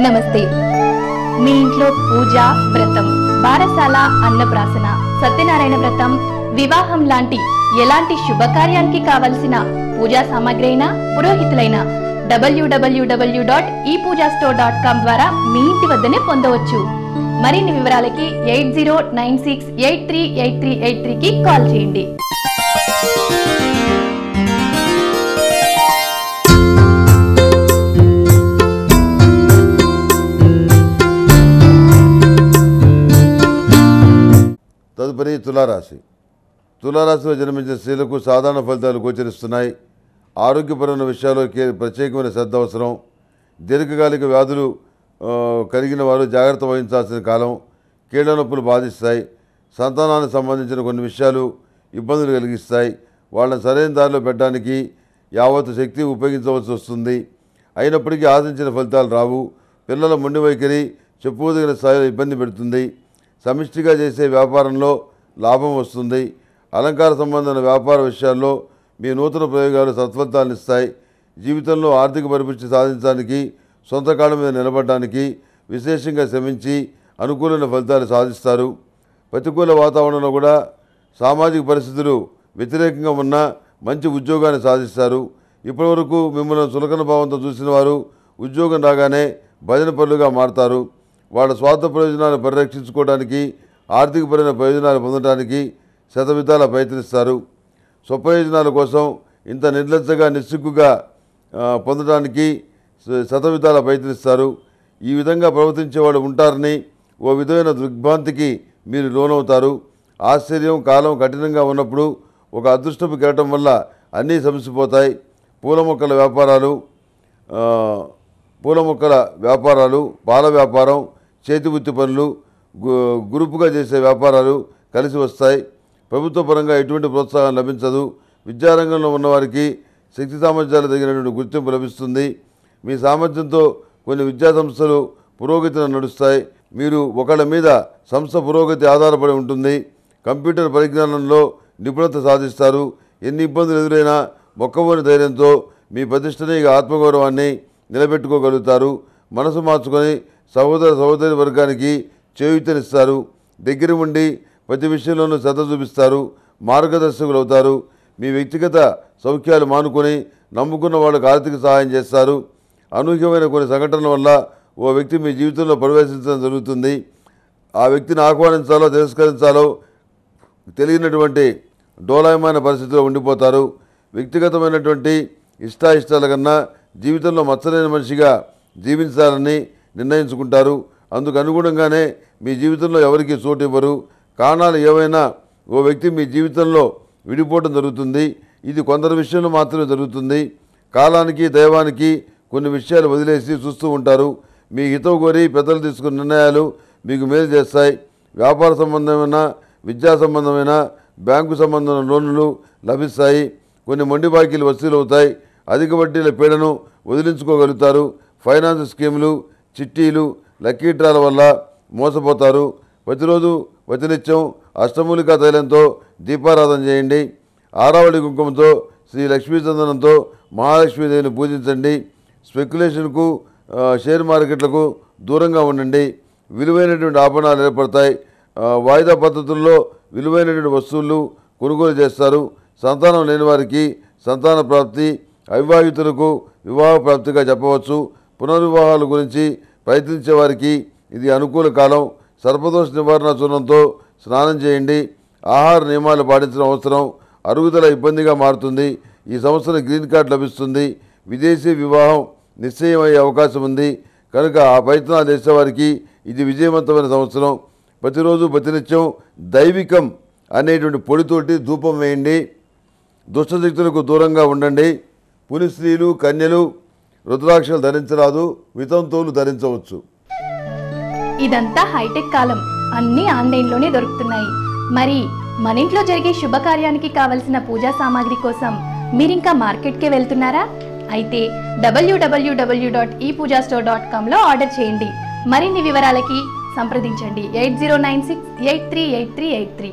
నమస్తే. మీ ఇంట్లో పూజ వ్రతం బారసాల అన్నప్రాసన సత్యనారాయణ వ్రతం వివాహం లాంటి ఎలాంటి శుభకార్యానికి కావలసిన పూజా సామాగ్రి అయినా పురోహితులైన డబ్ల్యూడబ్ల్యూడబ్ల్యూ డాట్ ఈ పూజా స్టోర్ డాట్ కామ్ ద్వారా మీ ఇంటి వద్దనే పొందవచ్చు. మరిన్ని వివరాలకి eight zero nine six eight three eight three eight త్రీకి కాల్ చేయండి. తులారాశిలో జన్మించిన స్త్రీలకు సాధారణ ఫలితాలు గోచరిస్తున్నాయి. ఆరోగ్యపరమైన విషయాల్లో ప్రత్యేకమైన శ్రద్ధ అవసరం. దీర్ఘకాలిక వ్యాధులు కలిగిన వారు జాగ్రత్త వహించాల్సిన కాలం కీళ్ళ నొప్పులు బాధిస్తాయి. సంతానానికి సంబంధించిన కొన్ని విషయాలు ఇబ్బందులు కలిగిస్తాయి. వాళ్ళని సరైన దారిలో పెట్టడానికి యావత్ శక్తి ఉపయోగించవలసి వస్తుంది. అయినప్పటికీ ఆశించిన ఫలితాలు రావు. పిల్లల మొండి వైఖరి చెప్పుకోదగిన స్థాయిలో ఇబ్బంది పెడుతుంది. సమిష్టిగా చేసే వ్యాపారంలో లాభం వస్తుంది. అలంకార సంబంధమైన వ్యాపార విషయాల్లో మీ నూతన ప్రయోగాలు సత్ఫలితాలను ఇస్తాయి. జీవితంలో ఆర్థిక పరిపుష్టి సాధించడానికి సొంత కాలం మీద నిలబడడానికి విశేషంగా శ్రమించి అనుకూలమైన ఫలితాలు సాధిస్తారు. ప్రతికూల వాతావరణంలో కూడా సామాజిక పరిస్థితులు వ్యతిరేకంగా ఉన్న మంచి ఉద్యోగాన్ని సాధిస్తారు. ఇప్పటివరకు మిమ్మల్ని సులకన భావంతో చూసిన వారు ఉద్యోగం రాగానే భజన పనులుగా మారతారు. వాళ్ళ స్వార్థ ప్రయోజనాలు పరిరక్షించుకోవడానికి ఆర్థికపరమైన ప్రయోజనాలు పొందడానికి శతవిధాల ప్రయత్నిస్తారు. స్వప్రయోజనాల కోసం ఇంత నిర్లజ్జగా నిస్సిగ్గుగా పొందడానికి శతవిధాల ప్రయత్నిస్తారు. ఈ విధంగా ప్రవర్తించేవాడు ఉంటారని ఓ విధమైన దిగ్భ్రాంతికి మీరు లోనవుతారు. ఆశ్చర్యం కాలం కఠినంగా ఉన్నప్పుడు ఒక అదృష్టపు కెరటం వల్ల అన్నీ సమసిపోతాయి. పూల మొక్కల వ్యాపారాలు పూల మొక్కల వ్యాపారాలు పాల వ్యాపారం చేతి వృత్తి పనులు గ్రూపుగా చేసే వ్యాపారాలు కలిసి వస్తాయి. ప్రభుత్వ పరంగా ఎటువంటి ప్రోత్సాహం లభించదు. విద్యారంగంలో ఉన్నవారికి శక్తి సామర్థ్యాలు తగినటువంటి గుర్తింపు లభిస్తుంది. మీ సామర్థ్యంతో కొన్ని విద్యా సంస్థలు పురోగతిని నడుస్తాయి. మీరు ఒకళ్ళ మీద సంస్థ పురోగతి ఆధారపడి ఉంటుంది. కంప్యూటర్ పరిజ్ఞానంలో నిపుణత సాధిస్తారు. ఎన్ని ఇబ్బందులు ఎదురైనా మొక్కవోని ధైర్యంతో మీ ప్రతిష్టని ఆత్మగౌరవాన్ని నిలబెట్టుకోగలుగుతారు. మనసు మార్చుకొని సహోదర సహోదరి వర్గానికి చేయూతనిస్తారు. దగ్గర ఉండి ప్రతి విషయంలోనూ శ్రద్ధ చూపిస్తారు మార్గదర్శకులు అవుతారు. మీ వ్యక్తిగత సౌఖ్యాలు మానుకొని నమ్ముకున్న వాళ్ళకు ఆర్థిక సహాయం చేస్తారు. అనూహ్యమైన కొన్ని సంఘటనల వల్ల ఓ వ్యక్తి మీ జీవితంలో ప్రవేశించడం జరుగుతుంది. ఆ వ్యక్తిని ఆహ్వానించాలో తిరస్కరించాలో తెలియనటువంటి డోలాయమైన పరిస్థితిలో ఉండిపోతారు. వ్యక్తిగతమైనటువంటి ఇష్టాయిష్టాల కన్నా జీవితంలో మచ్చలేని మనిషిగా జీవించాలని నిర్ణయించుకుంటారు. అందుకు అనుగుణంగానే మీ జీవితంలో ఎవరికి చోటు ఇవ్వరు. కారణాలు ఏవైనా ఓ వ్యక్తి మీ జీవితంలో విడిపోవడం జరుగుతుంది. ఇది కొందరి విషయంలో మాత్రమే జరుగుతుంది. కాలానికి దైవానికి కొన్ని విషయాలు వదిలేసి చూస్తూ ఉంటారు. మీ హితం కోరి పెద్దలు తీసుకున్న నిర్ణయాలు మీకు మేలు చేస్తాయి. వ్యాపార సంబంధమైన విద్యా సంబంధమైన బ్యాంకు సంబంధమైన లోన్లు లభిస్తాయి. కొన్ని మొండి బాకీలు వసూలు అవుతాయి అధిక వడ్డీల పీడను వదిలించుకోగలుగుతారు. ఫైనాన్స్ స్కీములు చిట్టీలు లక్కీ డ్రాల వల్ల మోసపోతారు. ప్రతిరోజు ప్రతినిత్యం అష్టమూలికా తైలంతో దీపారాధన చేయండి. ఆరావళి కుంకుమతో శ్రీ లక్ష్మీ చందనంతో మహాలక్ష్మీదేవిని పూజించండి. స్పెక్యులేషన్కు షేర్ మార్కెట్లకు దూరంగా ఉండండి. విలువైనటువంటి ఆభరణాలు ఏర్పడతాయి. వాయిదా పద్ధతుల్లో విలువైనటువంటి వస్తువులు కొనుగోలు చేస్తారు. సంతానం లేని వారికి సంతాన ప్రాప్తి అవివాహితులకు వివాహ ప్రాప్తిగా చెప్పవచ్చు. పునర్వివాహాల గురించి ప్రయత్నించే వారికి ఇది అనుకూల కాలం. సర్పదోష నివారణ చూర్ణంతో స్నానం చేయండి. ఆహార నియమాలు పాటించడం అవసరం అరుగుదల ఇబ్బందిగా మారుతుంది. ఈ సంవత్సరం గ్రీన్ కార్డ్ లభిస్తుంది. విదేశీ వివాహం నిశ్చయమయ్యే అవకాశం ఉంది. కనుక ఆ ప్రయత్నాలు చేసేవారికి ఇది విజయవంతమైన సంవత్సరం. ప్రతిరోజు ప్రతినిత్యం దైవికం అనేటువంటి పొడితోటి ధూపం వేయండి. దుష్టశక్తులకు దూరంగా ఉండండి. పులి స్త్రీలు కన్యలు రుద్రాక్షలు ధరించరాదు. వితంతువులు ధరించవచ్చు. ఇదంతా హైటెక్ కాలం. అన్నీ ఆన్లైన్లోనే దొరుకుతున్నాయి. మరి మన ఇంట్లో జరిగే శుభకార్యానికి కావలసిన పూజా సామాగ్రి కోసం మీరింకా మార్కెట్కే వెళ్తున్నారా? అయితే డబ్ల్యూడబ్ల్యూడబ్ల్యూ dot e Pooja store dot కామ్లో order చేయండి. మరిన్ని వివరాలకి సంప్రదించండి. Eight zero nine six eight three eight three eight three.